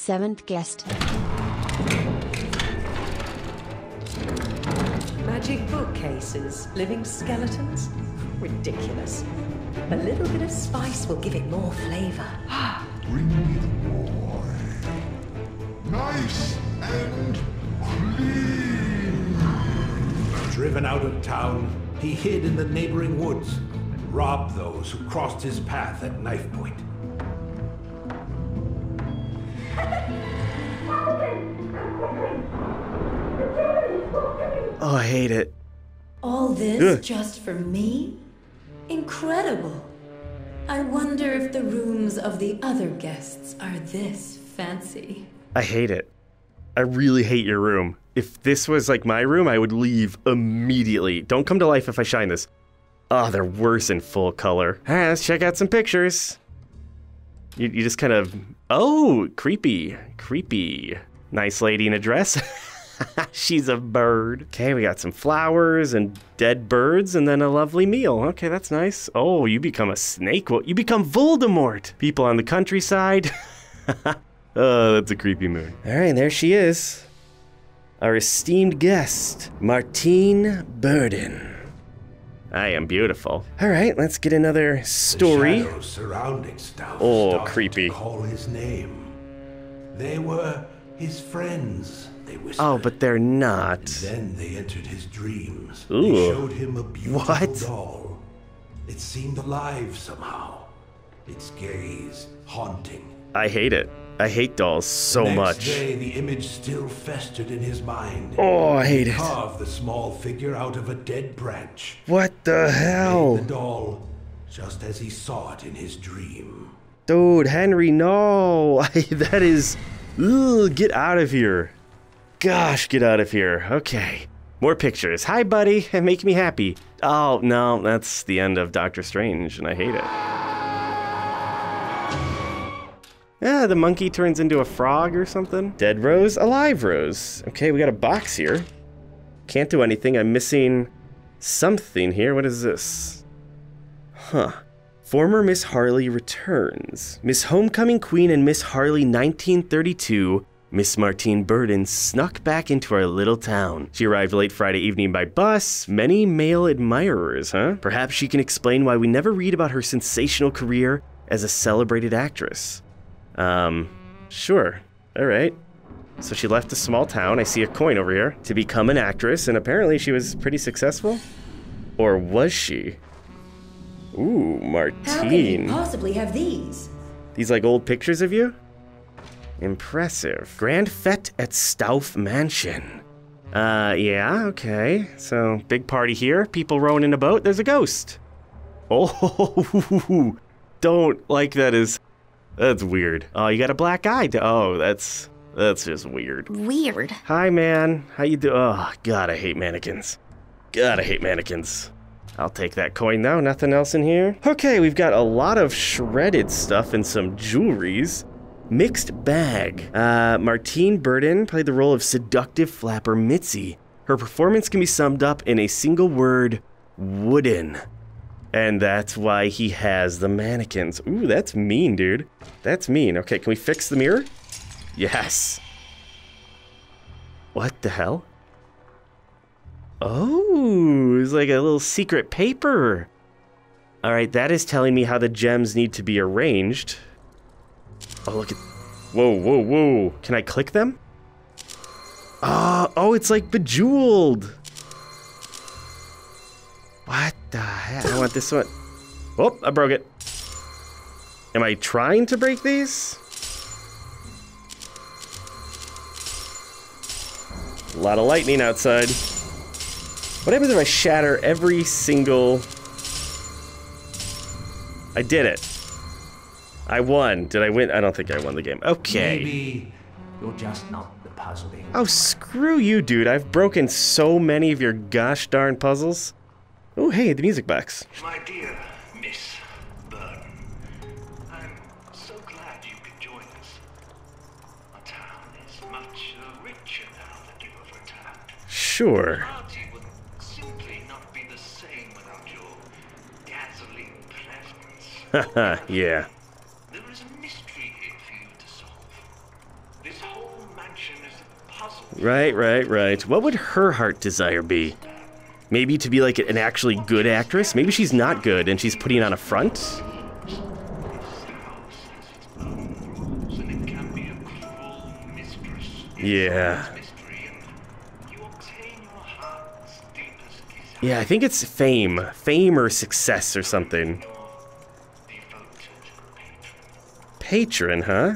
Previously on Seventh Guest. Magic bookcases, living skeletons? Ridiculous. A little bit of spice will give it more flavor. Ah. Bring me the boy. Nice and clean. Driven out of town, he hid in the neighboring woods and robbed those who crossed his path at knife point. Hate it. All this Ugh. just for me? Incredible. I wonder if the rooms of the other guests are this fancy. I hate it. I really hate your room. If this was like my room, I would leave immediately. Don't come to life if I shine this. Oh, they're worse in full color. All right, let's check out some pictures. You, you just kind of. Oh, creepy. Creepy. Nice lady in a dress. She's a bird. Okay, we got some flowers and dead birds and then a lovely meal. Okay, that's nice. Oh, you become a snake. Well, you become Voldemort. People on the countryside. oh, that's a creepy moon. All right, there she is. Our esteemed guest, Martine Burden. I am beautiful. All right, let's get another story. The surrounding Stauf Oh, creepy. call his name. They were his friends, they oh, whispered. Oh, but they're not. Then they entered his dreams. Ooh. They showed him a beautiful What? doll. It seemed alive somehow. Its gaze haunting. I hate it. I hate dolls so Next much. day, the image still festered in his mind. Oh, I hate it. Carved the small figure out of a dead branch. What the hell? Made the doll just as he saw it in his dream. Dude, Henry, no. that is. Ugh, get out of here. Gosh, get out of here. Okay. More pictures. Hi, buddy. Make me happy. Oh, no, that's the end of Doctor Strange, and I hate it. Yeah, the monkey turns into a frog or something. Dead rose, alive rose. Okay, we got a box here. Can't do anything. I'm missing something here. What is this? Huh. Former Miss Harley returns. Miss Homecoming Queen and Miss Harley 1932, Miss Martine Burden snuck back into our little town. She arrived late Friday evening by bus. Many male admirers, huh? Perhaps she can explain why we never read about her sensational career as a celebrated actress. Um, sure. All right. So she left a small town, I see a coin over here, to become an actress, and apparently she was pretty successful? Or was she? Ooh, Martine. How can you possibly have these? These like old pictures of you? Impressive. Grand fete at Stauf Mansion. Uh, yeah, okay. So, big party here. People rowing in a boat. There's a ghost. Oh, don't like that is... That's weird. Oh, you got a black eye. Oh, that's that's just weird. Weird. Hi, man. How you do? Oh, God, I hate mannequins. God, I hate mannequins. I'll take that coin now. Nothing else in here. Okay, we've got a lot of shredded stuff and some jewelries. Mixed bag. Uh, Martine Burden played the role of seductive flapper Mitzi. Her performance can be summed up in a single word: wooden. And that's why he has the mannequins. Ooh, that's mean, dude. That's mean. Okay, can we fix the mirror? Yes. What the hell? Oh, it's like a little secret paper. All right, that is telling me how the gems need to be arranged. Oh, look at. Whoa, whoa, whoa. Can I click them? Ah, oh, it's like bejeweled. What the heck? I want this one. Oh, I broke it. Am I trying to break these? A lot of lightning outside. What happens if I shatter every single... I did it. I won. Did I win? I don't think I won the game. Okay. Maybe you're just not the puzzling. Oh, screw you, dude. I've broken so many of your gosh darn puzzles. Oh, hey, the music box. My dear Miss Burden, I'm so glad you could join us. Our town is much uh, richer now that you have returned. Sure. The Right, right, right. What would her heart desire be? Maybe to be like an actually good actress? Maybe she's not good and she's putting on a front? Yeah. Yeah, I think it's fame. Fame or success or something. Patron, huh?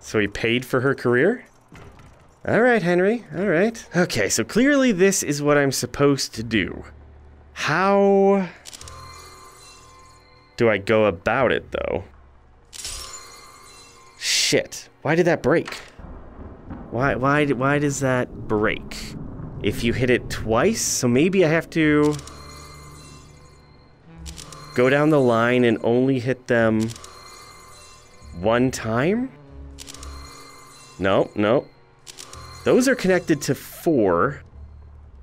So he paid for her career? All right, Henry. All right. Okay, so clearly this is what I'm supposed to do. How do I go about it, though? Shit. Why did that break? Why, why, why does that break? If you hit it twice, so maybe I have to go down the line and only hit them one time? No, no. Those are connected to four.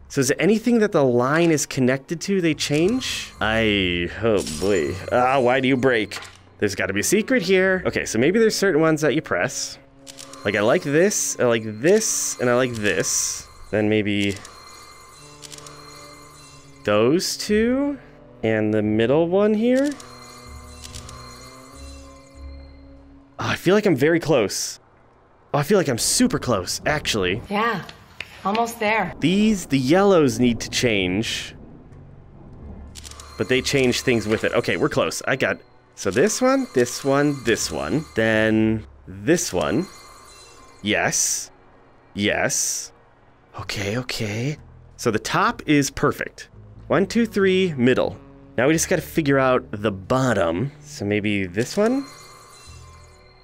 So is anything that the line is connected to they change? I, oh boy. Ah, why do you break? There's gotta be a secret here. Okay, so maybe there's certain ones that you press. Like I like this, I like this, and I like this. Then maybe those two, and the middle one here. Oh, I feel like I'm very close. Oh, I feel like I'm super close, actually. Yeah, almost there. These, the yellows need to change. But they change things with it. Okay, we're close. I got... So this one, this one, this one. Then this one. Yes. Yes. Okay, okay. So the top is perfect. One, two, three, middle. Now we just gotta figure out the bottom. So maybe this one?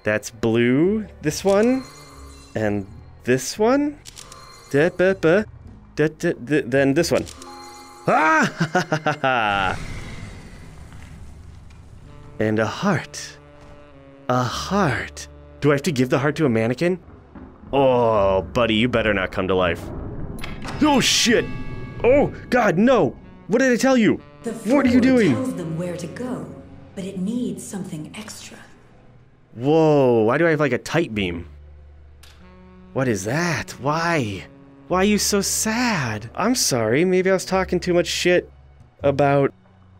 That's blue. This one? And this one? Da, ba, ba. Da, da, da, then this one. Ah! and a heart. A heart. Do I have to give the heart to a mannequin? Oh, buddy, you better not come to life. Oh, shit! Oh, God, no! What did I tell you? What are you doing? tells them where to go, but it needs something extra. Whoa, why do I have like a tight beam? What is that? Why? Why are you so sad? I'm sorry, maybe I was talking too much shit about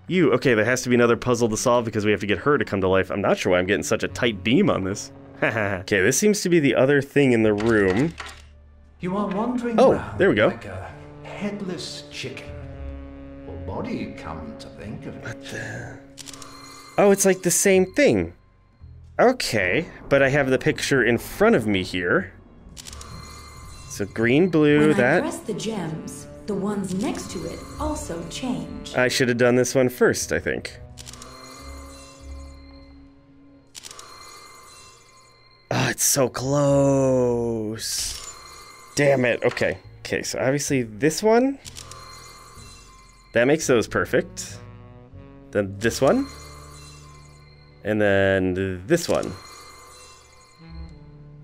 you. Okay, there has to be another puzzle to solve because we have to get her to come to life. I'm not sure why I'm getting such a tight beam on this. okay, this seems to be the other thing in the room. You are wandering Oh, there we go. like a headless chicken. Or body, come to think of it. Oh, it's like the same thing. Okay, but I have the picture in front of me here. So green, blue, when I that. press the gems, the ones next to it also change. I should have done this one first, I think. Oh, it's so close. Damn it. Okay. Okay, so obviously this one. That makes those perfect. Then this one. And then this one.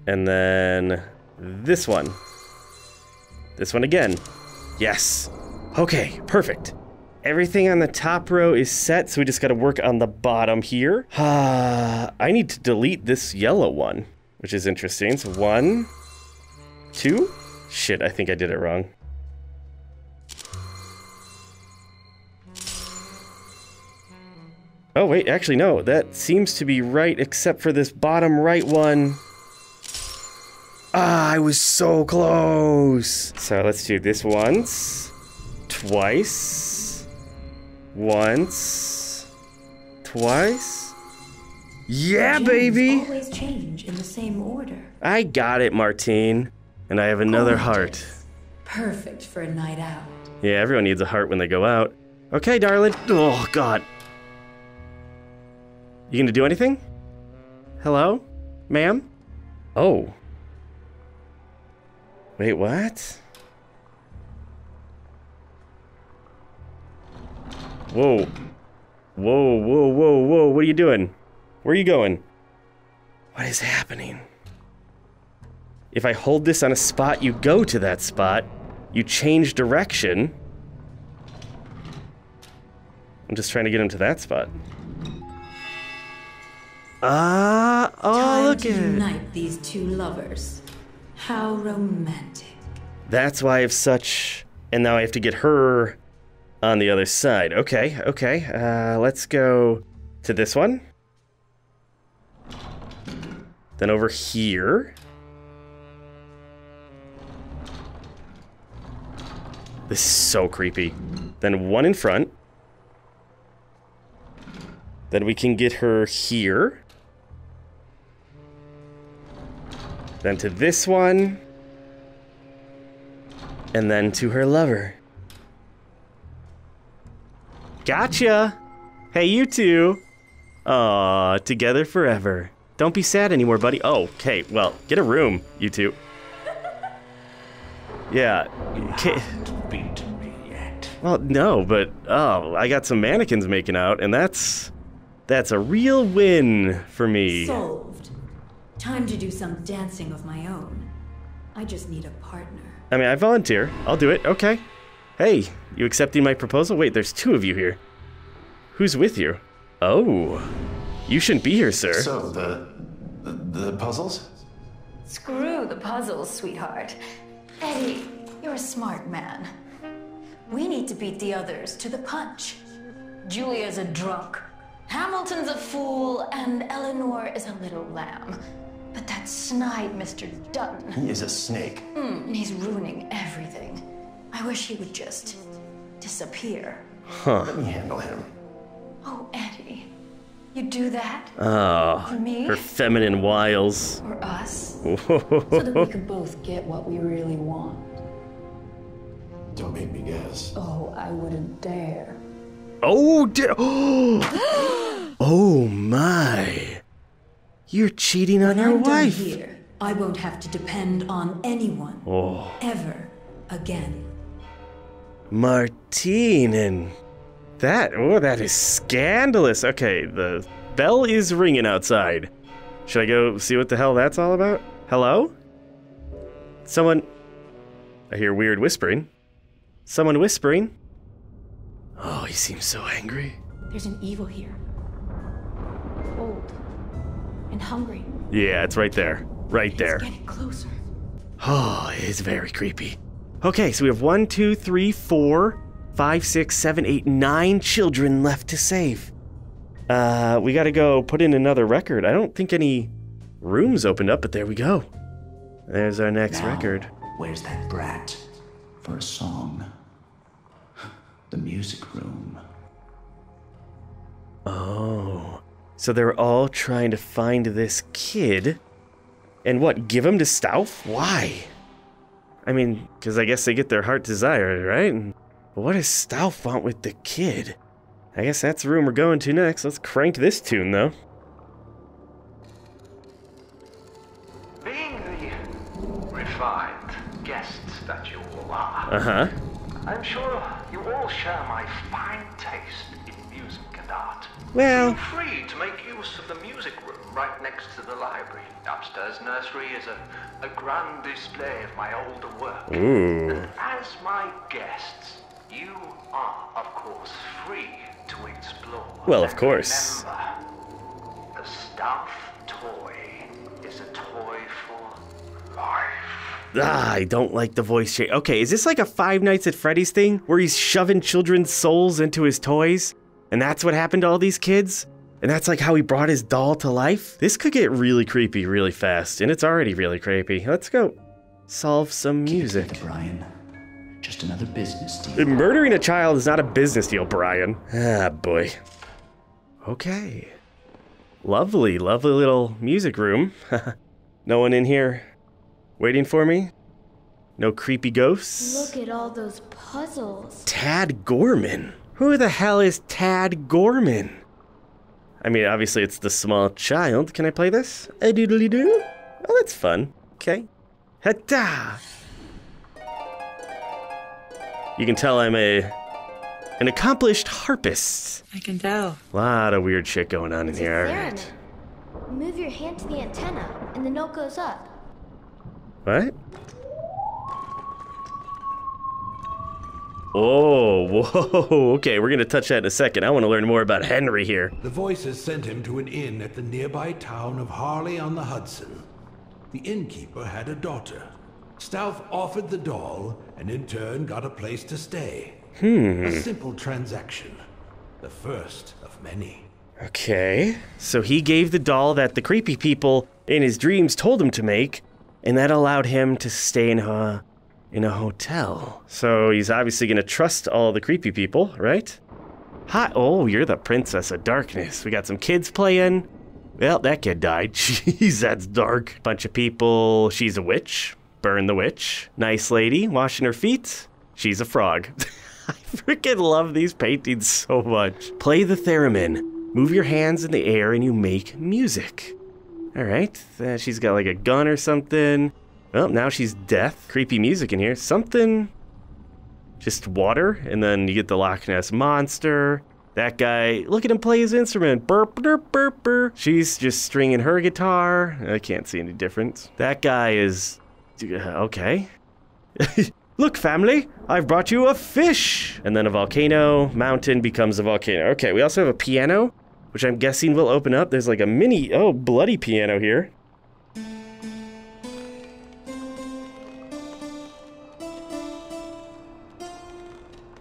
And then this one. This one again. Yes. Okay, perfect. Everything on the top row is set, so we just gotta work on the bottom here. Ah, I need to delete this yellow one, which is interesting. So one, two. Shit, I think I did it wrong. Oh, wait, actually, no. That seems to be right, except for this bottom right one. Ah, I was so close. So let's do this once, twice, once, twice. Yeah, Gems baby. always change in the same order. I got it, Martine. And I have another heart. Perfect for a night out. Yeah, everyone needs a heart when they go out. Okay, darling. Oh, God. You gonna do anything? Hello? Ma'am? Oh. Wait, what? Whoa. Whoa, whoa, whoa, whoa. What are you doing? Where are you going? What is happening? If I hold this on a spot, you go to that spot. You change direction. I'm just trying to get him to that spot. Ah, oh, Time look at it. unite these two lovers. How romantic. That's why I have such. And now I have to get her on the other side. Okay, okay. Uh, let's go to this one. Then over here. This is so creepy. Then one in front. Then we can get her here. Then to this one. And then to her lover. Gotcha! Hey, you two! Aw, together forever. Don't be sad anymore, buddy. Oh, okay, well, get a room, you two. Yeah. Okay. Beaten me yet. Well, no, but oh, I got some mannequins making out, and that's that's a real win for me. Solved. Time to do some dancing of my own. I just need a partner. I mean, I volunteer. I'll do it. Okay. Hey, you accepting my proposal? Wait, there's two of you here. Who's with you? Oh, you shouldn't be here, sir. So the the, the puzzles? Screw the puzzles, sweetheart. Eddie, you're a smart man. We need to beat the others to the punch. Julia's a drunk. Hamilton's a fool, and Eleanor is a little lamb. But that snide Mr. Dutton, He is a snake. mm, he's ruining everything. I wish he would just disappear. Huh. Let me handle him. Oh, Eddie, you do that Oh, for me her feminine wiles. or us, so that we can both get what we really want. Don't make me guess. Oh, I wouldn't dare. Oh, di- oh my! You're cheating on your I'm done here. I won't have to depend on anyone Oh, ever again. Martine and that. Oh, that is scandalous. Okay, the bell is ringing outside. Should I go see what the hell that's all about? Hello? Someone. I hear weird whispering. Someone whispering. Oh, he seems so angry. There's an evil here. Old and hungry. Yeah, it's right there. Right there. It's getting closer. Oh, it's very creepy. Okay, so we have one, two, three, four, five, six, seven, eight, nine children left to save. Uh, we gotta go put in another record. I don't think any rooms opened up, but there we go. There's our next Now, record. Where's that brat for a song? The music room. Oh. So they're all trying to find this kid. And what, give him to Stauf? Why? I mean, because I guess they get their heart desire, right? And what does Stauf want with the kid? I guess that's the room we're going to next. Let's crank this tune, though. Being the refined guests that you all are, Uh huh. I'm sure you all share my fine taste in music and art. Well, to the library. Upstairs nursery is a, a grand display of my older work. ooh. And as my guests, you are, of course, free to explore. Well, of course. Remember, the stuff toy is a toy for life. Ah, I don't like the voice change. Okay, is this like a Five Nights at Freddy's thing where he's shoving children's souls into his toys? And that's what happened to all these kids? And that's like how he brought his doll to life? This could get really creepy really fast, and it's already really creepy. Let's go solve some music. Get it, Brian. Just another business deal. Murdering a child is not a business deal, Brian. Ah, boy. Okay. Lovely, lovely little music room. no one in here waiting for me? No creepy ghosts? Look at all those puzzles. Tad Gorman. Who the hell is Tad Gorman? I mean, obviously it's the small child. Can I play this? A doodly doo? Oh, that's fun. Okay. Hata! You can tell I'm a an accomplished harpist. I can tell. A Lot of weird shit going on in here. All right. Move your hand to the antenna, and the note goes up. What? Oh, whoa. Okay, we're gonna touch that in a second. I want to learn more about Henry here. The voices sent him to an inn at the nearby town of Harley on the Hudson. The innkeeper had a daughter Stauf offered the doll and in turn got a place to stay. Hmm. A simple transaction. The first of many. Okay. So he gave the doll that the creepy people in his dreams told him to make, and that allowed him to stay in a in a hotel. So he's obviously going to trust all the creepy people, right? Hi. Oh, you're the princess of darkness. We got some kids playing. Well, that kid died. Jeez, that's dark. Bunch of people. She's a witch. Burn the witch. Nice lady washing her feet. She's a frog. I freaking love these paintings so much. Play the theremin. Move your hands in the air and you make music. All right. Uh, she's got like a gun or something. Well, now she's death. Creepy music in here. Something. Just water. And then you get the Loch Ness monster. That guy, look at him play his instrument. Burp, burp, burp, burp. She's just stringing her guitar. I can't see any difference. That guy is. Uh, okay. Look, family, I've brought you a fish. And then a volcano, mountain becomes a volcano. Okay, we also have a piano, which I'm guessing will open up. There's like a mini, oh, bloody piano here.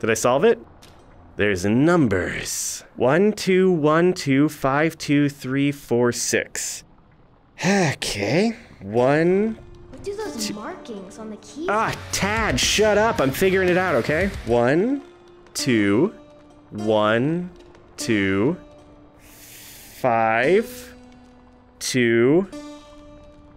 Did I solve it? There's numbers. One, two, one, two, five, two, three, four, six. Okay. One. What do those markings on the keys? Ah, Tad, shut up. I'm figuring it out, okay? One, two, one, two, five, two,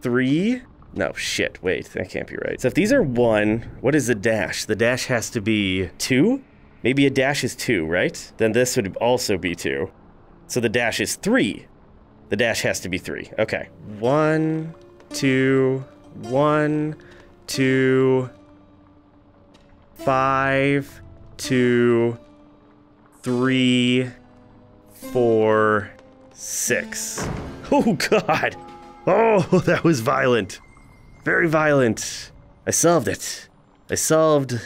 three. No, shit, wait, that can't be right. So if these are one, what is the dash? The dash has to be two? Maybe a dash is two, right? Then this would also be two. So the dash is three. The dash has to be three. Okay. One, two, one, two, five, two, three, four, six. Oh, God. Oh, that was violent. Very violent. I solved it. I solved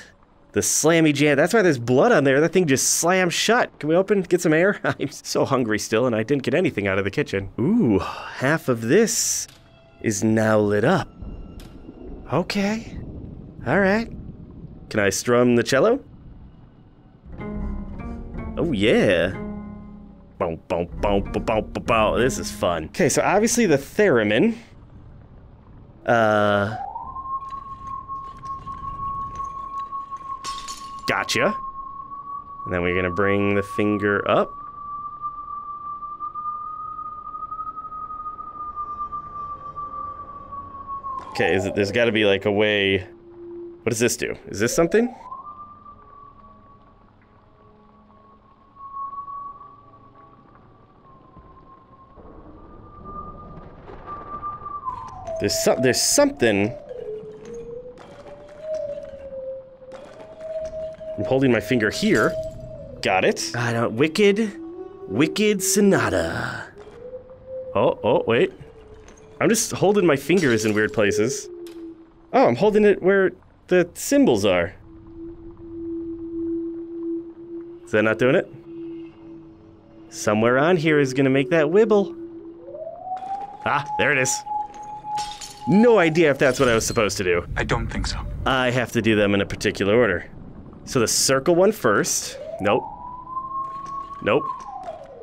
the slammy jam. That's why there's blood on there. That thing just slammed shut. Can we open, get some air? I'm so hungry still, and I didn't get anything out of the kitchen. Ooh, half of this is now lit up. Okay. All right. Can I strum the cello? Oh, yeah. This is fun. Okay, so obviously the theremin. Uh. Gotcha. And then we're gonna bring the finger up. Okay, is it, there's gotta be like a way. What does this do? Is this something? There's some, there's something. I'm holding my finger here. Got it. I don't, wicked, wicked sonata. Oh, oh, wait. I'm just holding my fingers in weird places. Oh, I'm holding it where the symbols are. Is that not doing it? Somewhere on here is gonna make that wibble. Ah, there it is. No idea if that's what I was supposed to do. I don't think so. I have to do them in a particular order. So the circle one first. Nope. Nope.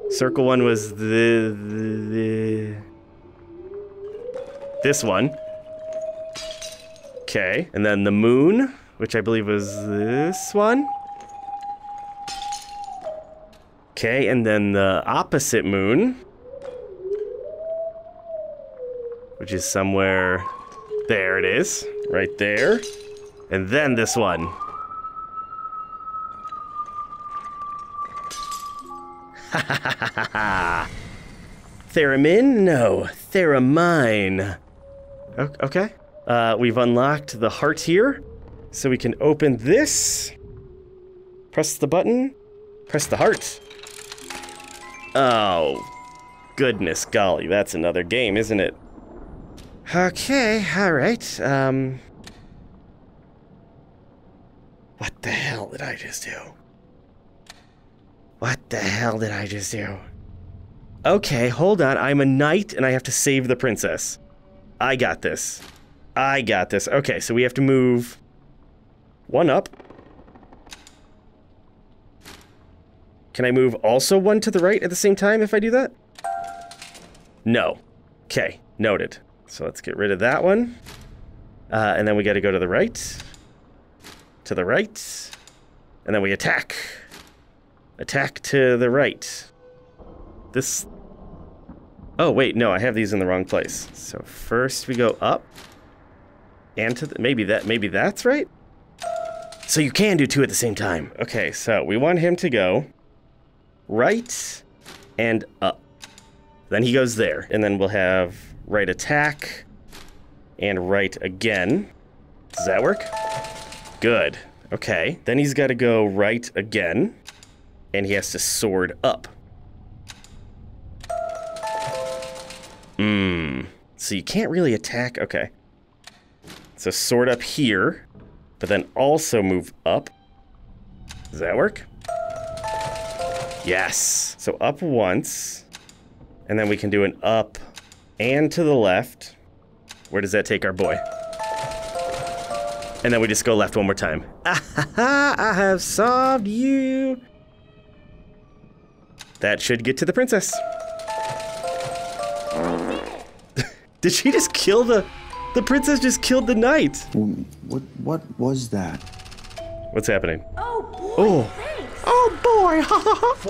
Circle one was the, the, the this one. Okay, and then the moon, which I believe was this one. Okay, and then the opposite moon, which is somewhere there it is, right there. And then this one. Theremin? No, Theramine. Okay. Uh, we've unlocked the heart here, so we can open this. Press the button. Press the heart. Oh, goodness golly, that's another game, isn't it? Okay, alright, um... What the hell did I just do? What the hell did I just do? Okay, hold on, I'm a knight and I have to save the princess. I got this. I got this. Okay, so we have to move one up. Can I move also one to the right at the same time if I do that? No. Okay, noted. So let's get rid of that one. Uh, and then we got to go to the right. To the right. And then we attack. Attack to the right. This... Oh, wait, no, I have these in the wrong place. So first we go up. And to the... Maybe that... Maybe that's right? So you can do two at the same time. Okay, so we want him to go right and up. Then he goes there. And then we'll have right attack and right again. Does that work? Good. Okay. Then he's got to go right again. And he has to sword up. Hmm. So you can't really attack. Okay. So sword up here, but then also move up. Does that work? Yes. So up once. And then we can do an up and to the left. Where does that take our boy? And then we just go left one more time. I have solved you. That should get to the princess. Did she just kill the... The princess just killed the knight. What, what was that? What's happening? Oh, boy, Oh. thanks. Oh boy!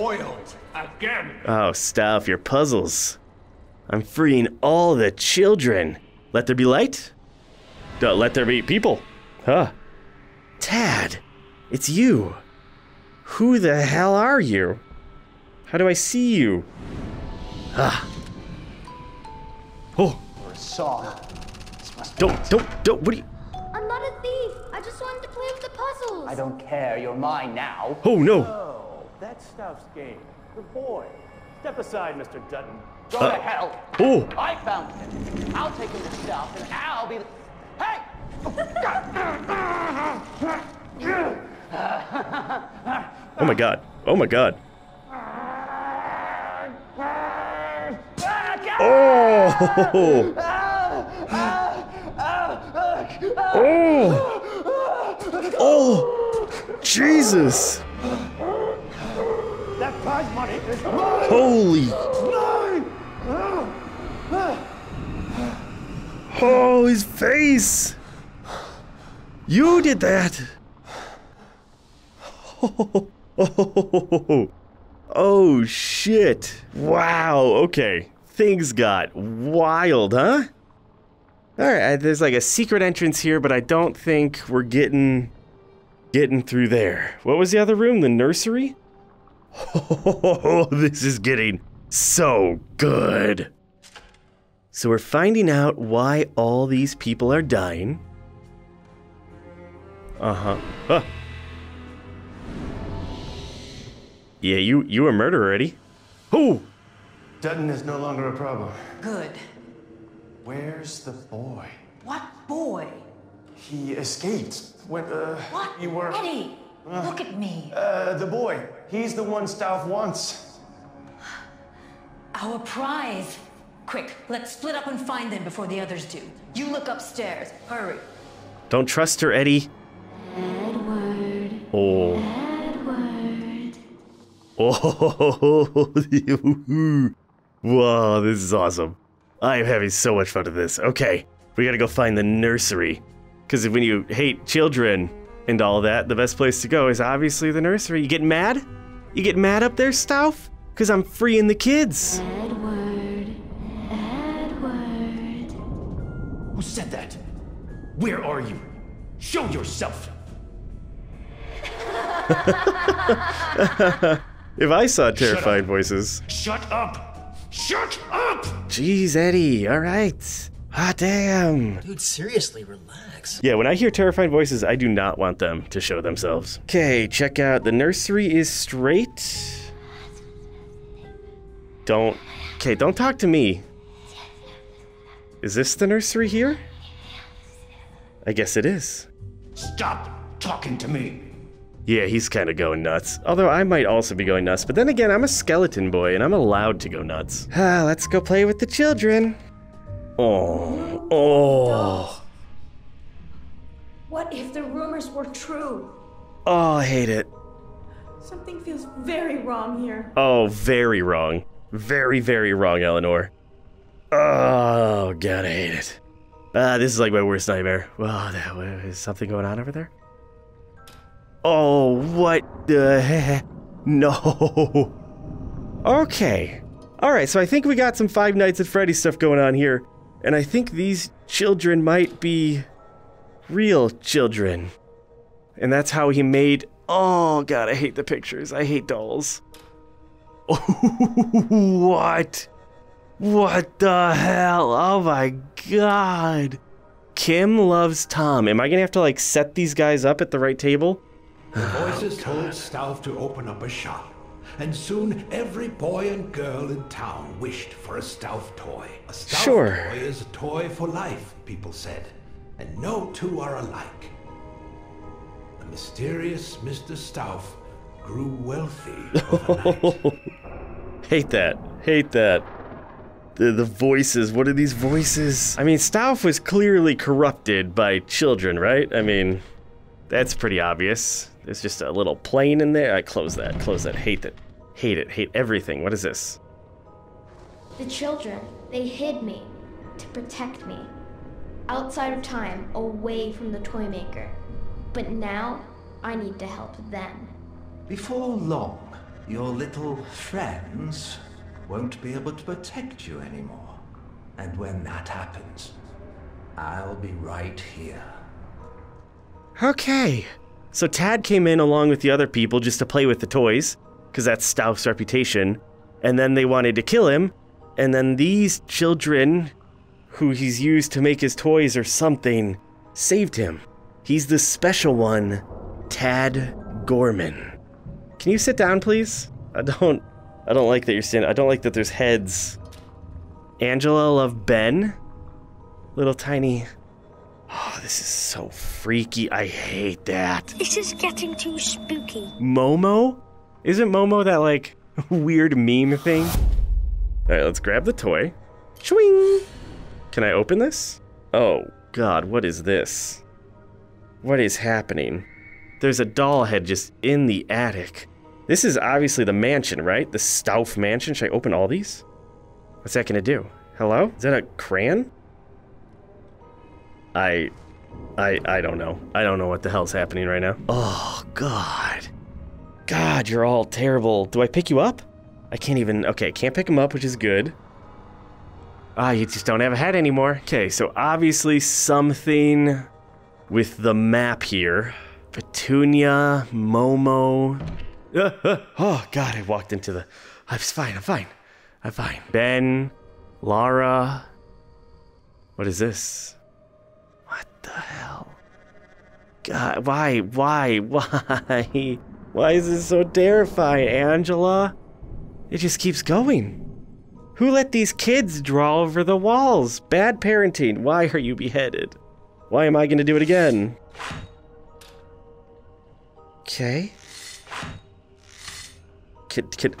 Foiled again. oh, stuff, your puzzles. I'm freeing all the children. Let there be light? Don't let there be people. Huh. Tad, it's you. Who the hell are you? How do I see you? Ah. Oh, For a song. This must don't, don't, don't, what are you? I'm not a thief. I just wanted to play with the puzzles. I don't care. You're mine now. Oh no. Oh, that's Stauf's game. The boy. Step aside, Mr. Dutton. Go Uh, to hell. Oh, I found him. I'll take him to Stauf, and I'll be the... Hey! oh my god. Oh my god. Oh! Oh! Oh! Jesus! That prize money is mine! Holy! Mine! Oh, his face! You did that! Oh, oh, oh shit! Wow, okay. Things got wild, huh? Alright, there's like a secret entrance here, but I don't think we're getting getting through there. What was the other room? The nursery? Oh, this is getting so good. So we're finding out why all these people are dying. Uh-huh. Huh. Yeah, you you were murdered already. Who? Dutton is no longer a problem. Good. Where's the boy? What boy? He escaped when, uh, What? we were... Eddie, look at me. Uh, the boy. He's the one Stauf wants. Our prize. Quick, let's split up and find them before the others do. You look upstairs. Hurry. Don't trust her, Eddie. Edward. Oh. Edward. Oh. Whoa, this is awesome. I am having so much fun with this. Okay, we gotta go find the nursery. Because when you hate children and all that, the best place to go is obviously the nursery. You get mad? You get mad up there, Stauf? Because I'm freeing the kids. Edward. Who said that? Where are you? Show yourself! If I saw terrified voices. Shut up! Shut up! Jeez, Eddie, alright. Ah, damn. Dude, seriously, relax. Yeah, when I hear terrified voices, I do not want them to show themselves. Okay, check out. The nursery is straight. Don't. Okay, don't talk to me. Is this the nursery here? I guess it is. Stop talking to me. Yeah, he's kind of going nuts. Although I might also be going nuts. But then again, I'm a skeleton boy and I'm allowed to go nuts. Ah, let's go play with the children. Oh, oh. What if the rumors were true? Oh, I hate it. Something feels very wrong here. Oh, very wrong. Very, very wrong, Eleanor. Oh, God, I hate it. Ah, this is like my worst nightmare. Wow, that, is something going on over there? Oh, what the heck? No. Okay. Alright, so I think we got some Five Nights at Freddy's stuff going on here. And I think these children might be real children. And that's how he made. Oh, God, I hate the pictures. I hate dolls. Oh, what? What the hell? Oh my god. Kim loves Tom. Am I gonna have to like set these guys up at the right table? The voices told Stauf to open up a shop, and soon every boy and girl in town wished for a Stauf toy. A Stauf Sure. toy is a toy for life, people said, and no two are alike. The mysterious Mr. Stauf grew wealthy overnight. Hate that. Hate that. The, the voices. What are these voices? I mean, Stauf was clearly corrupted by children, right? I mean, that's pretty obvious. There's just a little plane in there. I close that. Close that. Hate that. Hate it. Hate everything. What is this? The children, they hid me to protect me. Outside of time, away from the toy maker. But now, I need to help them. Before long, your little friends won't be able to protect you anymore. And when that happens, I'll be right here. Okay. So Tad came in along with the other people just to play with the toys, because that's Stauf's reputation. And then they wanted to kill him. And then these children, who he's used to make his toys or something, saved him. He's the special one, Tad Gorman. Can you sit down, please? I don't. I don't like that you're standing. I don't like that there's heads. Angela love Ben. Little tiny. Oh, this is so freaky. I hate that. This is getting too spooky. Momo? Isn't Momo that like weird meme thing? All right, let's grab the toy. Swing. Can I open this? Oh God, what is this? What is happening? There's a doll head just in the attic. This is obviously the mansion, right? The Stauf mansion. Should I open all these? What's that gonna do? Hello? Is that a crayon? I, I, I don't know. I don't know what the hell's happening right now. Oh God, God, you're all terrible. Do I pick you up? I can't even. Okay, can't pick him up, which is good. Ah, you just don't have a head anymore. Okay, so obviously something with the map here. Petunia, Momo. oh God, I walked into the. I'm fine. I'm fine. I'm fine. Ben, Lara. What is this? What the hell? God, why, why, why? Why is this so terrifying, Angela? It just keeps going. Who let these kids draw over the walls? Bad parenting. Why are you beheaded? Why am I gonna do it again? Okay. Kid, kid.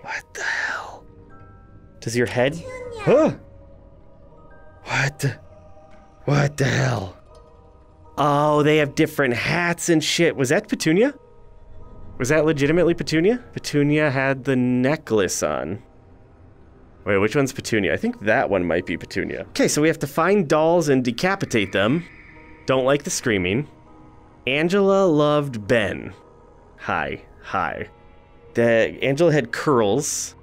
What the hell? Does your head? Huh? What the? What the hell? Oh, they have different hats and shit. Was that Petunia? Was that legitimately Petunia? Petunia had the necklace on. Wait, which one's Petunia? I think that one might be Petunia. Okay, so we have to find dolls and decapitate them. Don't like the screaming. Angela loved Ben. Hi, hi. The Angela had curls.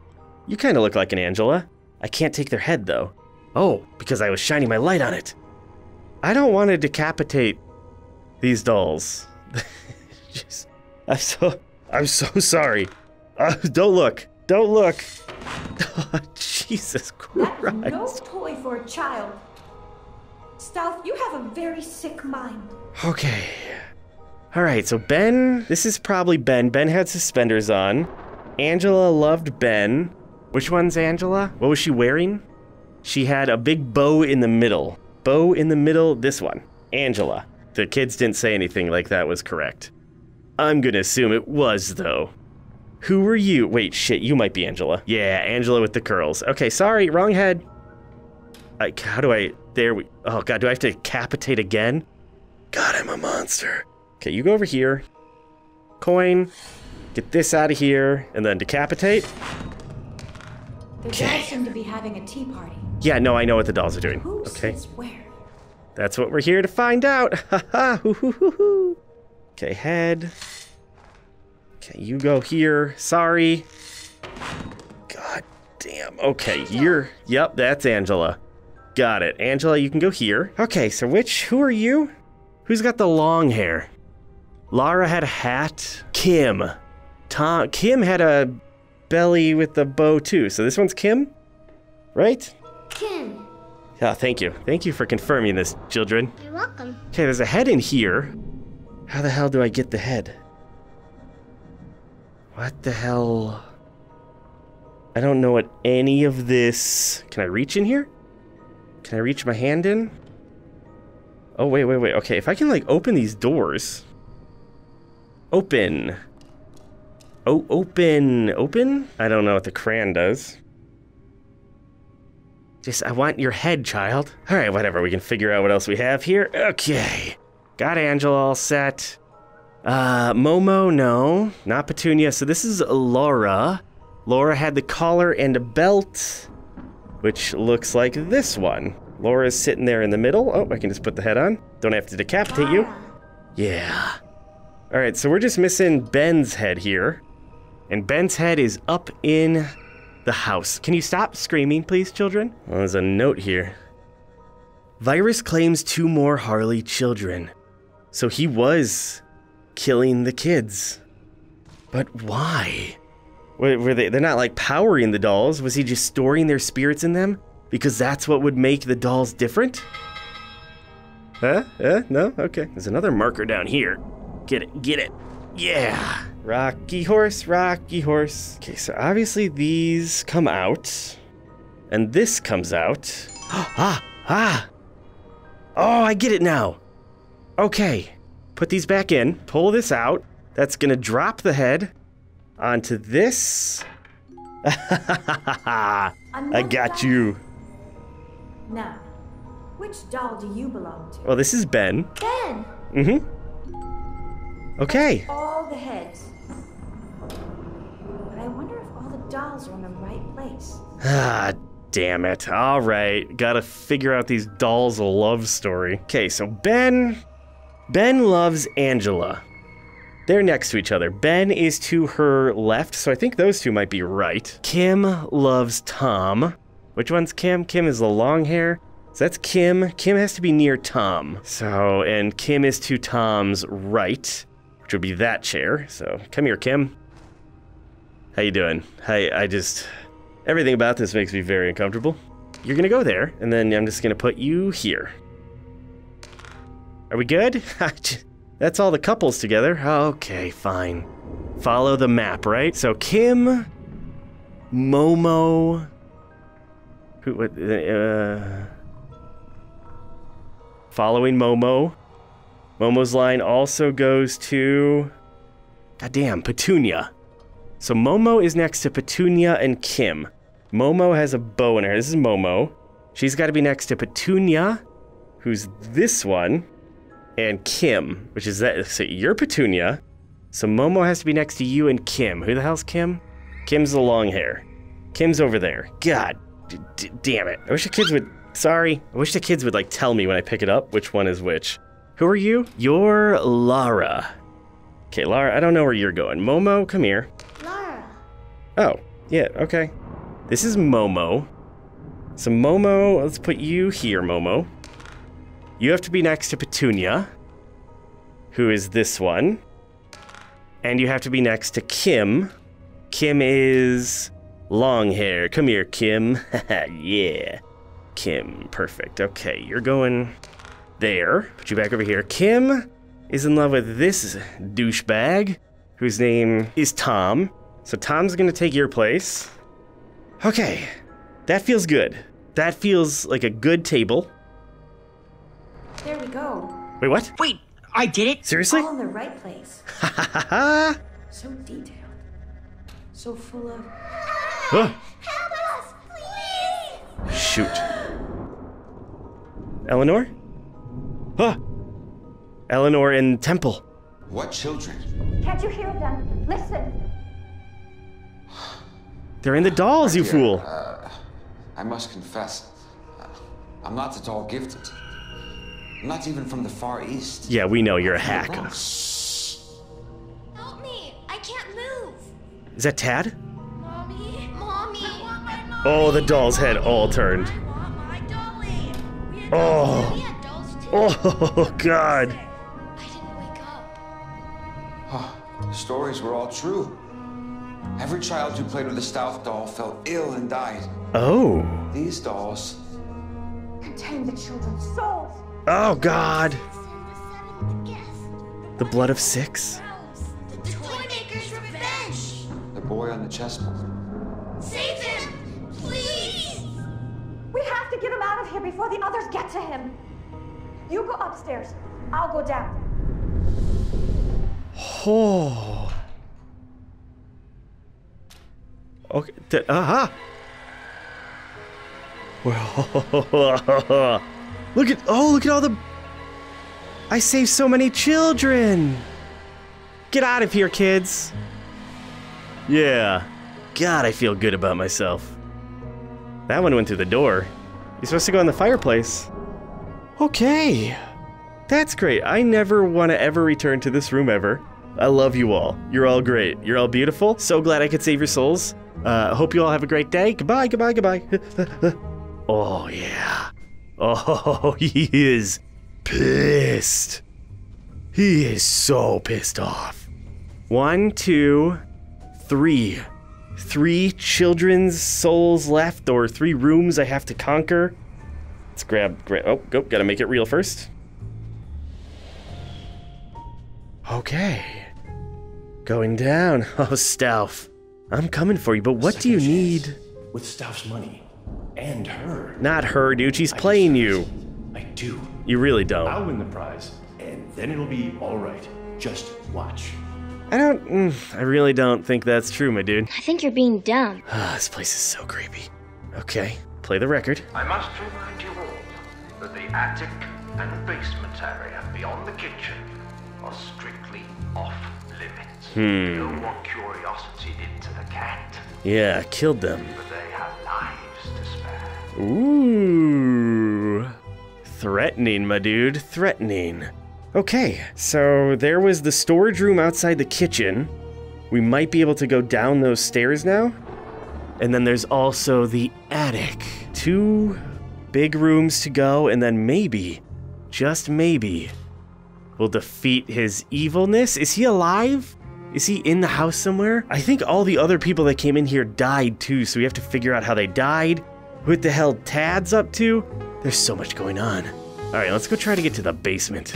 You kind of look like an Angela. I can't take their head though. Oh, because I was shining my light on it. I don't want to decapitate these dolls. Jeez. I'm so I'm so sorry. Uh, don't look. Don't look. Oh, Jesus Christ. That's No toy for a child. Stauf, you have a very sick mind. Okay. All right, so Ben, this is probably Ben. Ben had suspenders on. Angela loved Ben. Which one's Angela? What was she wearing? She had a big bow in the middle. Bow in the middle, this one. Angela. The kids didn't say anything like that was correct. I'm gonna assume it was, though. Who were you? Wait, shit, you might be Angela. Yeah, Angela with the curls. Okay, sorry, wrong head. I, how do I... There we. Oh god, do I have to decapitate again? God, I'm a monster. Okay, you go over here. Coin. Get this out of here, and then decapitate. The dolls seem to be having a tea party. Yeah, no, I know what the dolls are doing. Who Okay, where? that's what we're here to find out. Ha ha. Okay, head. Okay, you go here. Sorry. God damn. Okay, you're. Yep, that's Angela. Got it. Angela, you can go here. Okay, so which. Who are you? Who's got the long hair? Lara had a hat. Kim. Tom. Kim had a belly with a bow too. So this one's Kim, right? Kim, Yeah. Thank you. Thank you for confirming this, children. you're welcome. Okay, there's a head in here. How the hell do I get the head? What the hell? I don't know what any of this. Can I reach in here? Can I reach my hand in? Oh, wait, wait, wait. Okay, if I can, like, open these doors. Open. Oh, open. Open? I don't know what the crayon does. Just, I want your head, child. All right, whatever. We can figure out what else we have here. Okay. Got Angela all set. Uh, Momo, no. Not Petunia. So this is Laura. Laura had the collar and a belt, which looks like this one. Laura's sitting there in the middle. Oh, I can just put the head on. Don't have to decapitate you. Yeah. All right, so we're just missing Ben's head here. And Ben's head is up in the house. Can you stop screaming, please, children? Well, there's a note here. Virus claims two more Harley children. So he was killing the kids. But why? Were, they? They're not like powering the dolls. Was he just storing their spirits in them? Because that's what would make the dolls different? Huh? Huh? No? Okay. There's another marker down here. Get it. Get it. Yeah. Rocky horse, rocky horse. Okay, so obviously these come out. And this comes out. ah! Ah! Oh, I get it now. Okay. Put these back in. Pull this out. That's gonna drop the head onto this. I got you. Now, which doll do you belong to? Well, this is Ben. Ben! Mm-hmm. Okay. All the heads. But I wonder if all the dolls are in the right place. Ah, damn it. All right. Gotta figure out these dolls' love story. Okay, so Ben. Ben loves Angela. They're next to each other. Ben is to her left, so I think those two might be right. Kim loves Tom. Which one's Kim? Kim is the long hair. So that's Kim. Kim has to be near Tom. So, and Kim is to Tom's right, which would be that chair. So, come here, Kim. How you doing? Hi, I just everything about this makes me very uncomfortable. You're gonna go there, and then I'm just gonna put you here. Are we good? That's all the couples together. Okay, fine. Follow the map, right? So Kim, Momo, who? What? Uh, following Momo. Momo's line also goes to. Goddamn, Petunia. So Momo is next to Petunia and Kim. Momo has a bow in her. This is Momo. She's got to be next to Petunia, who's this one, and Kim, which is that. So you're Petunia. So Momo has to be next to you and Kim. Who the hell's Kim? Kim's the long hair. Kim's over there. God damn it. I wish the kids would. Sorry. I wish the kids would like tell me when I pick it up which one is which. Who are you? You're Lara. Okay, Lara, I don't know where you're going. Momo, come here. Lara. Oh, yeah, okay. This is Momo. So, Momo, let's put you here, Momo. You have to be next to Petunia, who is this one. And you have to be next to Kim. Kim is long hair. Come here, Kim. yeah. Kim, perfect. Okay, you're going there. Put you back over here. Kim is in love with this douchebag, whose name is Tom. So Tom's gonna take your place. Okay, that feels good. That feels like a good table. There we go. Wait, what? Wait, I did it? Seriously? All in the right place. Haha. So detailed. So full of. Huh. Help us, please! Shoot. Eleanor? Huh. Eleanor and Temple. What children? Can't you hear them? Listen. They're in the dolls, you Dear, fool. Uh, I must confess, uh, I'm not at all gifted. I'm not even from the Far East. Yeah, we know you're a hack. Help me! I can't move! Is that Tad? Mommy! Mommy! Oh, the doll's head all turned. Oh. Oh, God. I didn't wake up. Huh. The stories were all true. Every child who played with the Stauf doll fell ill and died. Oh. These dolls, Contain the children's souls. Oh, God. The blood of six? The Toymaker's revenge! the boy on the chessboard. Save him! Please! We have to get him out of here before the others get to him. You go upstairs. I'll go down. Oh. Okay. th- uh-huh. aha. Well, look at oh, look at all the. I saved so many children. Get out of here, kids. Yeah. God, I feel good about myself. That one went through the door. You're supposed to go in the fireplace. Okay. That's great. I never want to ever return to this room ever. I love you all. You're all great. You're all beautiful. So glad I could save your souls. Uh, hope you all have a great day. Goodbye, goodbye, goodbye. oh, yeah. Oh, he is pissed. He is so pissed off. One, two, three. Three children's souls left, or three rooms I have to conquer. Let's grab. grab oh, go. Gotta make it real first. Okay. Going down. Oh, Stauf. I'm coming for you, but what do you need? With Stauf's money. And her. Not her, dude. She's playing you. I do. You really don't. I'll win the prize, and then it'll be alright. Just watch. I don't. Mm, I really don't think that's true, my dude. I think you're being dumb. Ah, this place is so creepy. Okay, play the record. I must remind you all that the attic and basement area beyond the kitchen are strictly off limits. Hmm. No more curiosity did to the cat, Yeah, killed them. but they have lives to spare. Ooh. Threatening, my dude. Threatening. Okay, so there was the storage room outside the kitchen. We might be able to go down those stairs now. And then there's also the attic. Two big rooms to go, and then maybe, just maybe, we'll defeat his evilness. Is he alive? Is he in the house somewhere? I think all the other people that came in here died too, so we have to figure out how they died. What the hell Tad's up to? There's so much going on. All right, let's go try to get to the basement.